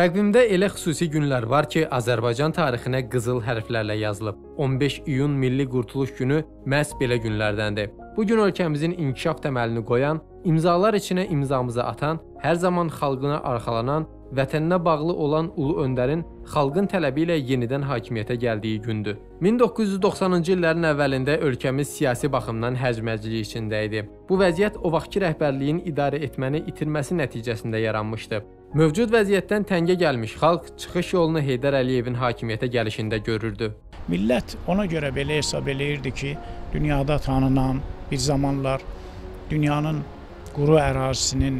Təqvimdə elə xüsusi günlər var ki, Azərbaycan tarixinə qızıl hərflərlə yazılıb. 15 iyun Milli Qurtuluş Günü məhz belə günlərdəndir. Bu gün ölkəmizin inkişaf təməlini qoyan, imzalar içinə imzamızı atan, hər zaman xalqına arxalanan vətəninə bağlı olan ulu öndərin xalqın tələbi ilə yenidən hakimiyyətə gəldiyi gündür. 1990-cı illərin əvvəlində ölkəmiz siyasi baxımdan həcməclik içində idi. Bu vəziyyət o vaxtki rəhbərliyin idarə etməni itirməsi nəticəsində yaranmışdı. Mövcud vəziyyətdən təngə gəlmiş xalq çıxış yolunu Heydər Əliyevin hakimiyyətə gəlişində görürdü. Millət ona görə belə hesab eləyirdi ki, dünyada tanınan bir zamanlar dünyanın quru ərazisinin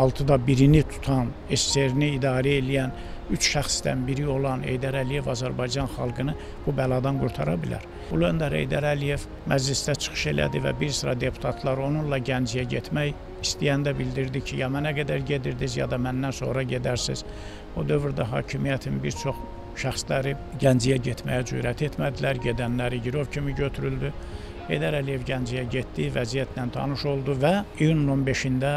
altıda birini tutan, SSR-ni idarə edən üç şəxsdən biri olan Heydər Əliyev Azərbaycan xalqını bu bəladan qurtara bilər. Ulu öndər Heydər Əliyev məclisdə çıxış elədi və bir sıra deputatlar onunla Gəncəyə getmək istəyəndə bildirdi ki, ya mənə qədər gedirdiniz, ya da məndən sonra gedərsiniz. O dövrdə hakimiyyətin bir çox şəxsləri Gəncəyə getməyə cürət etmədilər, gedənləri girov kimi götürüldü. Heydər Əliyev Gəncəyə getdi, vəziyyətlə tanış oldu və iyunun 15-də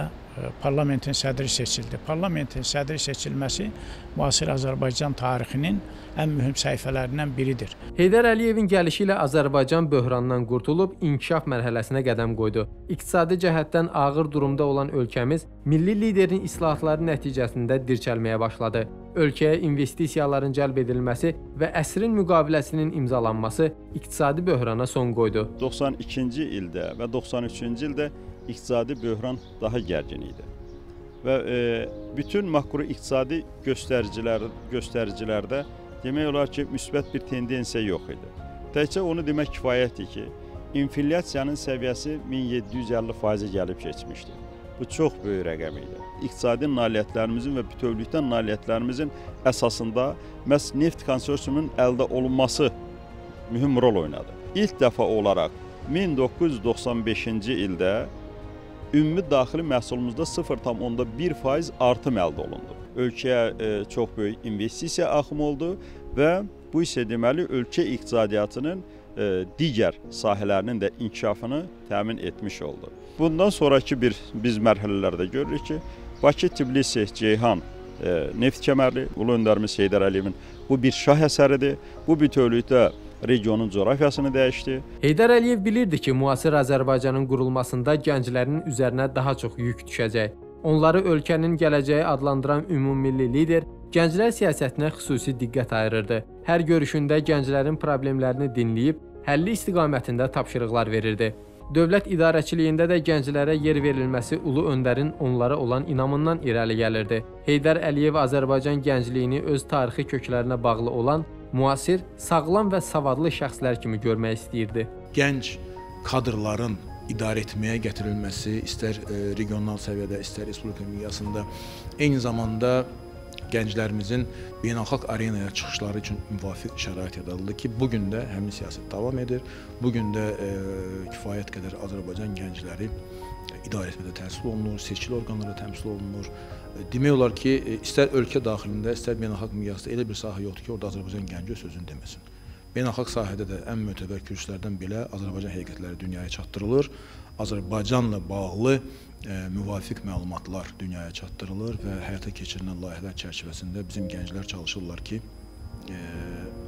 parlamentin sədri seçildi. Parlamentin sədri seçilməsi müasir Azərbaycan tarixinin ən mühüm səhifələrindən biridir. Heydər Əliyevin gəlişi ilə Azərbaycan böhrandan qurtulub inkişaf mərhələsinə qədəm qoydu. İqtisadi cəhətdən ağır durumda olan ölkəmiz milli liderin islahatları nəticəsində dirçəlməyə başladı. Ölkəyə investisiyaların cəlb edilməsi və əsrin müqaviləsinin imzalanması iqtisadi böhrana son qoydu. 92-ci ildə və 93-cü ildə iqtisadi böhran daha gərgin idi. Və e, bütün makro iqtisadi göstəricilər göstəricilərdə demək olar ki, müsbət bir tendensiya yox idi. Təkcə onu demək kifayətdir ki, inflyasiyanın səviyyəsi 1750%-ə gəlib keçmişdi. Bu çox böyük rəqəm idi. İqtisadi nailiyyətlərimizin və bütövlükdən nailiyyətlərimizin əsasında məhz neft konsorsiumunun əldə olunması mühüm rol oynadı. İlk dəfə olaraq 1995-ci ildə ümumi daxili məhsulumuzda 0,1% artım əldə olundu. Ölkəyə e, çox böyük investisiya axımı oldu və bu isə deməli ölkə iqtisadiyyatının e, digər sahələrinin də inkişafını təmin etmiş oldu. Bundan sonrakı bir biz mərhələlərdə görürük ki, Bakı, Tbilisi, Ceyhan e, neft kəmərli Ulu öndərimiz Heydər Əliyevin bu bir şah əsəridir. Bu bütövlükdə regionun coğrafiyasını dəyişdi. Heydər Əliyev bilirdi ki, müasir Azərbaycanın qurulmasında gənclərin üzərinə daha çox yük düşəcək. Onları ölkənin gələcəyi adlandıran ümummilli lider gənclər siyasətinə xüsusi diqqət ayırırdı. Hər görüşündə gənclərin problemlərini dinləyib, həlli istiqamətində tapşırıqlar verirdi. Dövlət idarəçiliyində də gənclərə yer verilməsi ulu öndərin onlara olan inamından irəli gəlirdi. Heydər Əliyev Azərbaycan gəncliyini öz tarixi köklərinə bağlı olan müasir, sağlam və savadlı şəxslər kimi görmək istəyirdi. Gənc kadrların idarə etməyə gətirilməsi istər e, regional səviyyədə, istər respublika miqyasında eyni zamanda gənclərimizin beynəlxalq arenaya çıxışları üçün müvafiq şərait yaradıldı ki, bu gün də həmin siyasət davam edir. Bu gün də e, kifayət qədər Azərbaycan gəncləri idarə etmədə təmsil olunur, seçkili orqanlarda təmsil olunur. Demək olar ki, e, istər ölkə daxilində, istər beynəlxalq miqyasda elə bir sahə yoxdur ki, orada Azərbaycan gənci sözünü deməsin. Beynəlxalq sahədə də ən mötəbər kürsülərdən belə Azərbaycan həqiqətləri dünyaya çatdırılır. Azərbaycanla bağlı e, müvafiq məlumatlar dünyaya çatdırılır və həyata keçirilən layihələr çərçivəsində bizim gənclər çalışırlar ki, e,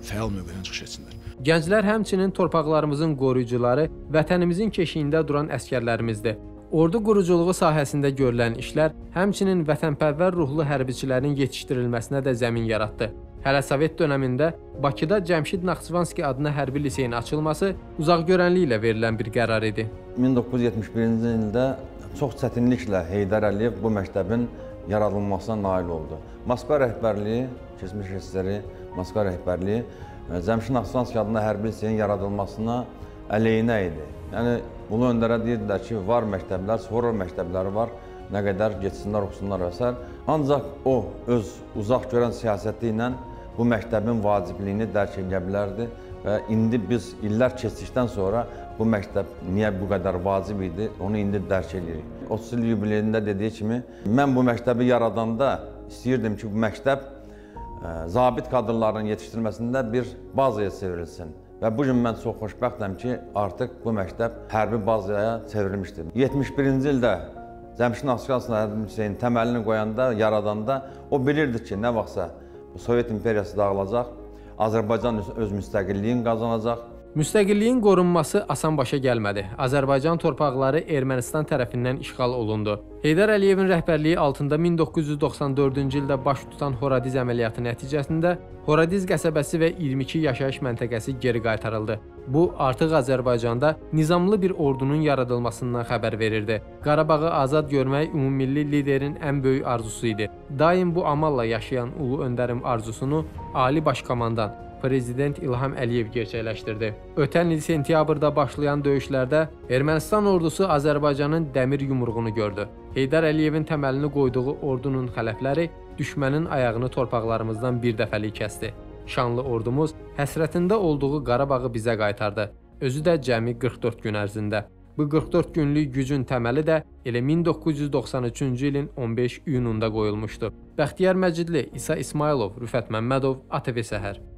fəal mövqedən çıxış etsinlər. Gənclər həmçinin torpaqlarımızın qoruyucuları, vətənimizin keşiyində duran əskərlərimizdir. Ordu quruculuğu sahəsində görülən işlər həmçinin vətənpərvər ruhlu hərbiçilərin yetişdirilməsinə də zəmin yaratdı. Hələ Sovet dövründə Bakıda Cəmşid Naxçıvanski adına hərbi liseyin açılması uzaqgörənliklə verilən bir qərar idi. 1971-ci ildə çox çətinliklə Heydər Əliyev bu məktəbin yaradılmasına nail oldu. Moskva rəhbərliyi, keçmiş SSR Moskva rəhbərliyi Cəmşid Naxçıvanski adına hərbi liseyin yaradılmasına əleyhinə idi. Yəni Ulu öndərə deyirdilər ki, var məktəblər, sonra məktəbləri var, nə qədər getsinlər, oxusunlar və s. Ancaq o öz uzaq görən siyasəti ilə bu məktəbin vacibliyini dərk edə bilərdi və indi biz illər keçdikdən sonra bu məktəb niyə bu qədər vacib idi, onu indi dərk edirik. 30 il yubileyində dediyi kimi, mən bu məktəbi yaradanda istəyirdim ki, bu məktəb e, zabit kadrların yetişdirilməsində bir bazaya çevrilsin. Və bu gün mən çox xoşbəxtəm ki, artıq bu məktəb hərbi bazaya çevrilmişdir. 71-ci ildə Cəmşid Naxçıvan Sənəd Museyinin təməlini qoyanda, yaradanda o bilirdi ki, nə vaxtsa Sovet imperiyası dağılacaq, Azərbaycan öz müstəqilliyini qazanacaq. Müstəqilliyin qorunması asan başa gəlmədi. Azərbaycan torpaqları Ermənistan tərəfindən işğal olundu. Heydər Əliyevin rəhbərliyi altında 1994-cü ildə baş tutan Horadiz əməliyyatı nəticəsində Horadiz qəsəbəsi və 22 yaşayış məntəqəsi geri qaytarıldı. Bu artıq Azərbaycanda nizamlı bir ordunun yaradılmasından xəbər verirdi. Qarabağı azad görmək ümummilli liderin ən böyük arzusu idi. Daim bu amalla yaşayan ulu öndərin arzusunu Ali Baş Komandan Prezident İlham Əliyev gerçəkləşdirdi. Ötən il sentyabrda başlayan döyüşlərdə Ermənistan ordusu Azərbaycanın dəmir yumruğunu gördü. Heydər Əliyevin təməlini qoyduğu ordunun xələfləri düşmənin ayağını torpaqlarımızdan bir dəfəlik kəsdi. Şanlı ordumuz həsrətində olduğu Qarabağı bizə qaytardı. Özü də cəmi 44 gün ərzində. Bu 44 günlük gücün təməli də elə 1993-cü ilin 15 iyununda qoyulmuşdu. Bəxtiyar Məcidli, İsa İsmailov, Rüfət Məmmədov, ATV Səhər.